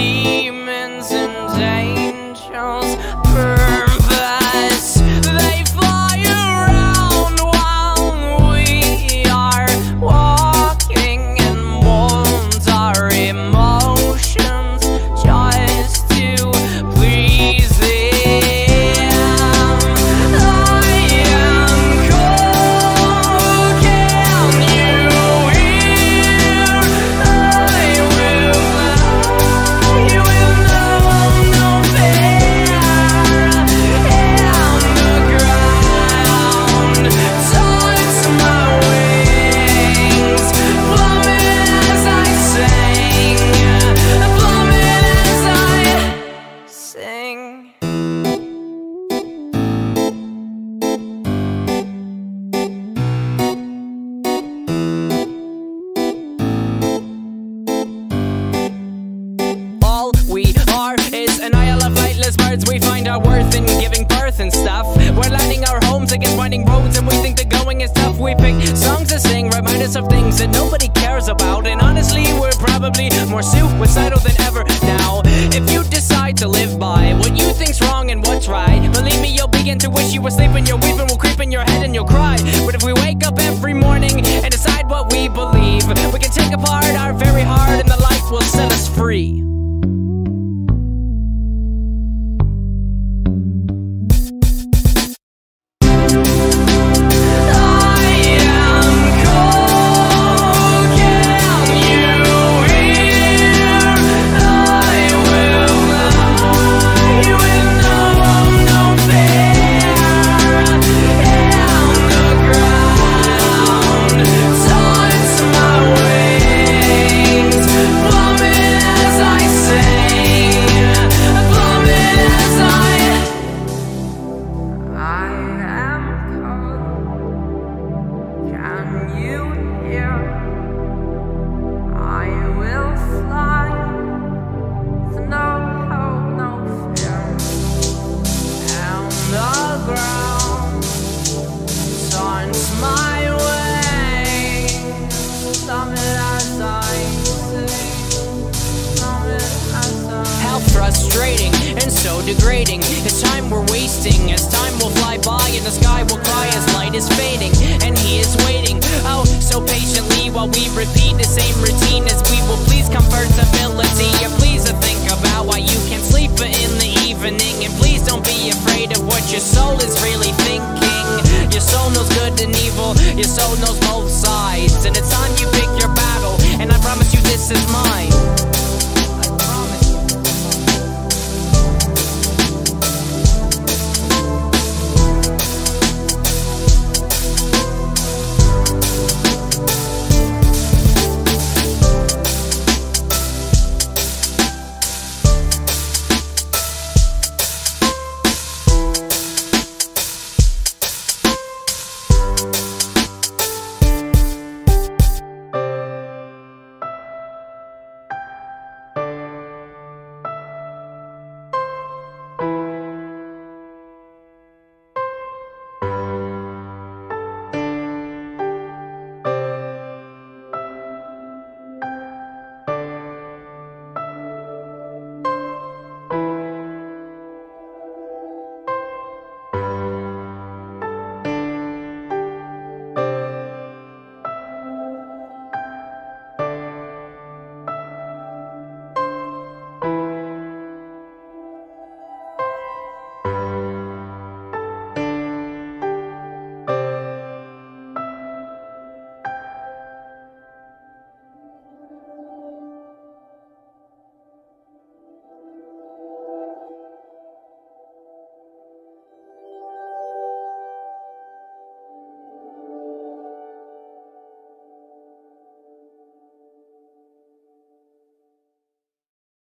demons and demons. more suicidal than ever now. If you decide to live by what you think's wrong and what's right, believe me, you'll begin to wish you were sleeping. Your weeping will creep in your head and you'll cry. But if we wake up every morning and decide what we believe, we can take apart our very heart and the life will set us free. degrading. It's time we're wasting As time will fly by and the sky will cry As light is fading. And he is waiting Oh, so patiently while we repeat the same routine As we will. Please comfortability And please to think about why you can't sleep in the evening. And please don't be afraid of what your soul is really thinking. Your soul knows good and evil Your soul knows both sides. And it's time you pick your battle And I promise you this is mine.